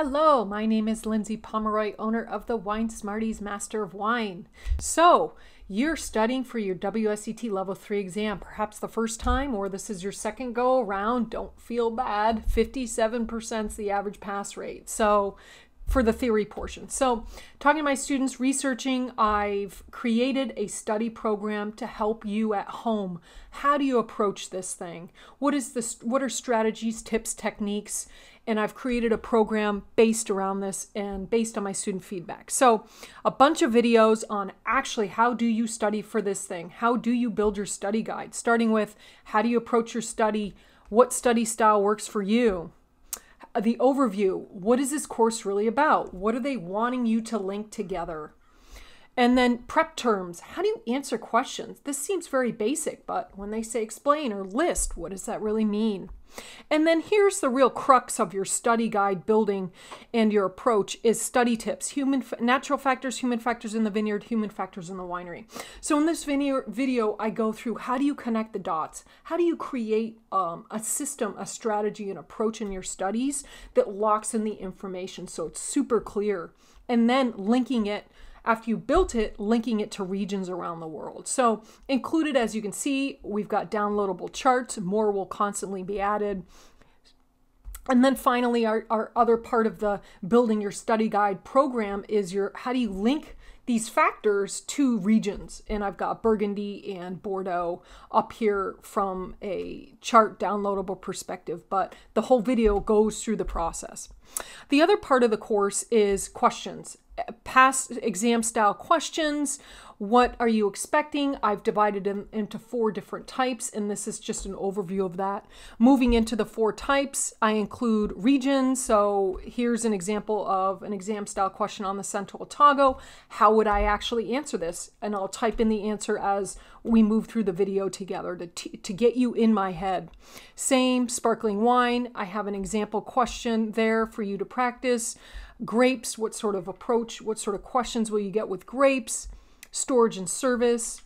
Hello, my name is Lindsay Pomeroy, owner of the Wine Smarties Master of Wine. So, you're studying for your WSET Level 3 exam, perhaps the first time, or this is your second go around. Don't feel bad. 57% is the average pass rate. So, for the theory portion. So, talking to my students, researching, I've created a study program to help you at home. How do you approach this thing? What is this what are strategies, tips, techniques? And I've created a program based around this and based on my student feedback. So, a bunch of videos on actually how do you study for this thing? How do you build your study guide? Starting with how do you approach your study? What study style works for you? Uh, the overview. What is this course really about? What are they wanting you to link together? And then prep terms. How do you answer questions? This seems very basic, but when they say explain or list, what does that really mean? And then here's the real crux of your study guide building and your approach is study tips, human natural factors, human factors in the vineyard, human factors in the winery. So in this video, I go through how do you connect the dots? How do you create um, a system, a strategy, an approach in your studies that locks in the information so it's super clear? And then linking it after you built it, linking it to regions around the world. So included, as you can see, we've got downloadable charts. More will constantly be added. And then finally, our, our other part of the building your study guide program is your how do you link these factors to regions. And I've got Burgundy and Bordeaux up here from a chart downloadable perspective, but the whole video goes through the process. The other part of the course is questions past exam style questions. What are you expecting? I've divided them into four different types, and this is just an overview of that. Moving into the four types, I include regions. So here's an example of an exam style question on the Central Otago. How would I actually answer this? And I'll type in the answer as we move through the video together to, to get you in my head. Same sparkling wine. I have an example question there for you to practice. Grapes, what sort of approach, what sort of questions will you get with grapes? Storage and service.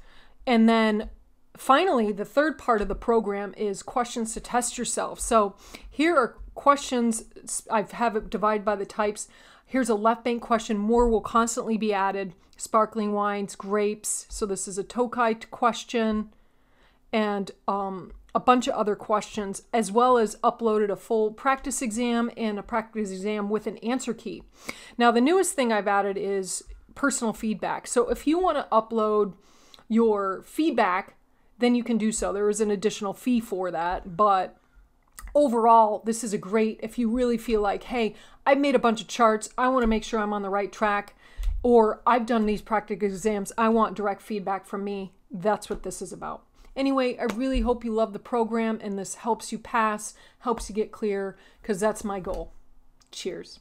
And then finally, the third part of the program is questions to test yourself. So here are questions, I have it divided by the types. Here's a left bank question. More will constantly be added. Sparkling wines, grapes. So this is a Tokaji question. And um, a bunch of other questions, as well as uploaded a full practice exam and a practice exam with an answer key. Now, the newest thing I've added is personal feedback. So if you want to upload your feedback, then you can do so. There is an additional fee for that, but overall, this is a great if you really feel like, hey, I've made a bunch of charts, I want to make sure I'm on the right track, or I've done these practice exams, I want direct feedback from me. That's what this is about. Anyway, I really hope you love the program and this helps you pass, helps you get clear, because that's my goal. Cheers.